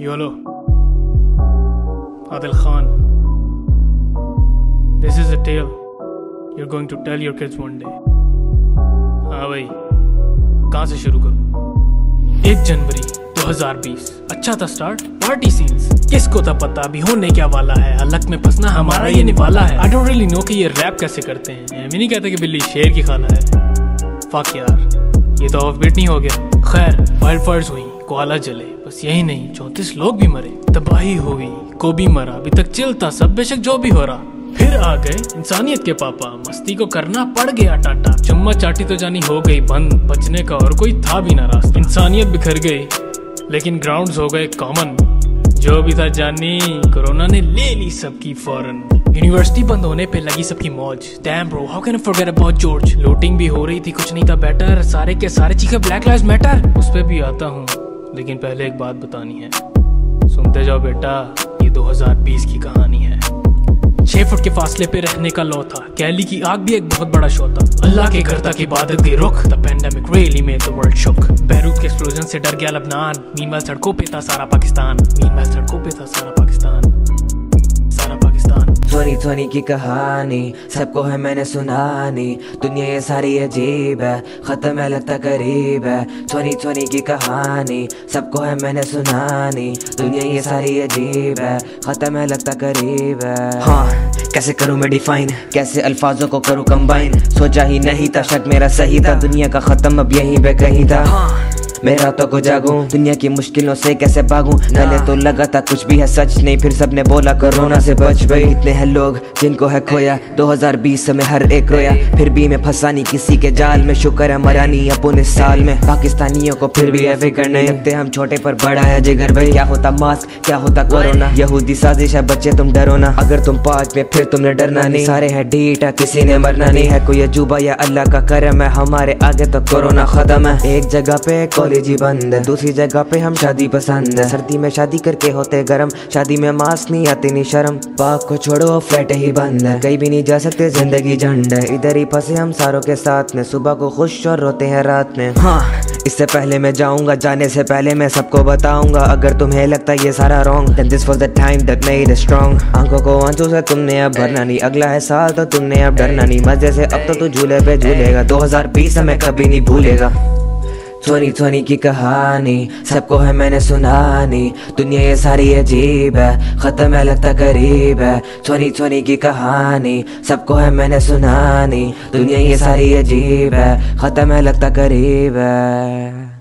YOLO. Adil Khan. This is a tale you're going to tell your kids one day. हाँ भाई, कहाँ से शुरू करूँ? एक जनवरी 2020 अच्छा था स्टार्ट पार्टी सीन्स किसको था पता? अभी होने क्या वाला है? अलग में फंसना हमारा ये निवाला है। आई डोंट रियली नो कि ये रैप कैसे करते हैं। मैं नहीं कहता कि बिल्ली शेर की खाना है। फक यार, ये तो ऑफ़ बीट नहीं हो गया। खैर वाइल्ड फायर्स हुई। कोआला जले। बस यही नहीं, चौंतीस लोग भी मरे। तबाही हो गई को भी मरा। अभी तक चिलता, सब बेशक जो भी हो रहा। फिर आ गए इंसानियत के पापा। मस्ती को करना पड़ गया टाटा। चम्मा चाटी तो जानी हो गई बंद। बचने का और कोई था भी ना रास्ता। इंसानियत बिखर गई, लेकिन ग्राउंड्स हो गए कॉमन जो भी था जानी, कोरोना ने ले ली सबकी फ़ौरन। यूनिवर्सिटी बंद होने पे लगी सबकी मौज। Damn bro how can forget about George looting भी हो रही थी, कुछ नहीं था बेटर सारे के सारे चीखे ब्लैक लाइव्स मैटर उस पे भी आता हूँ। लेकिन पहले एक बात बतानी है। सुनते जाओ बेटा, ये 2020 की कहानी है। छह फुट के फासले पे रहने का लॉ था। कैली की आग भी एक बहुत बड़ा शो था। अल्लाह के घर तक इबादत के रुख। The pandemic really made world shook Beirut के एक्सप्लोजन से डर गया लबनान। मीनवाइल सड़कों पे था सारा पाकिस्तान। मीनवाइल सड़कों पे था सोनी की कहानी सबको है मैंने सुनानी। दुनिया ये सारी अजीब है खत्म है लगता करीब है। सोनी सोनी की कहानी सबको है मैंने सुनानी। दुनिया ये सारी अजीब है खत्म है लगता करीब है। हाँ कैसे करूँ मैं डिफाइन कैसे अल्फाजों को करूँ कंबाइन सोचा ही नहीं था शक मेरा सही था। दुनिया का खत्म अब यहीं पे कहीं था। मैं रातों को जागूं दुनिया की मुश्किलों से कैसे भागू? पहले तो लगा था कुछ भी है सच नहीं फिर सबने बोला कोरोना से बच गई इतने हैं लोग जिनको है खोया। 2020 में हर एक रोया। फिर भी मैं फंसा नहीं किसी के जाल में। शुक्र है मरा नहीं अपन साल में। पाकिस्तानियों को फिर भी है फ़िक्र नहीं लगते हम छोटे पर बड़ा है जिगर भाई। क्या होता मास्क क्या होता कोरोना यहूदी साजिश है बच्चे तुम डरो ना। अगर तुम पाँच में फिर तुमने डरना नहीं। सारे है डीटा किसी ने मरना नहीं। है कोई अजूबा या अल्लाह का करम है। हमारे आगे तो कोरोना खत्म है। एक जगह पे कॉलेज ही बंद। दूसरी जगह पे हम शादी पसंद। सर्दी में शादी करके होते गर्म। शादी में मास्क नहीं आती, नहीं शर्म। पाप को छोड़ो फ्लैट ही बंद। कहीं भी नहीं जा सकते, ज़िंदगी झंड। इधर ही फंसे हम सारों के साथ में। सुबह को खुश और रोते हैं रात में। हाँ इससे पहले मैं जाऊँगा। जाने से पहले मैं सबको बताऊँगा। अगर तुम्हें लगता ये सारा wrong then this was the time that made us strong आँखों को आँसू से तुमने अब भरना नहीं। अगला है साल तो तुमने अब डरना नहीं। मज़े से अब तो तू झूले पे झूलेगा। 2020 हमें कभी नहीं भूलेगा। सोनी सोनी की कहानी, सबको है मैंने सुनानी। दुनिया ये सारी अजीब है, खत्म है, लगता करीब है। सोनी सोनी की कहानी, सबको है मैंने सुनानी। दुनिया ये सारी अजीब है, खत्म है, लगता करीब है।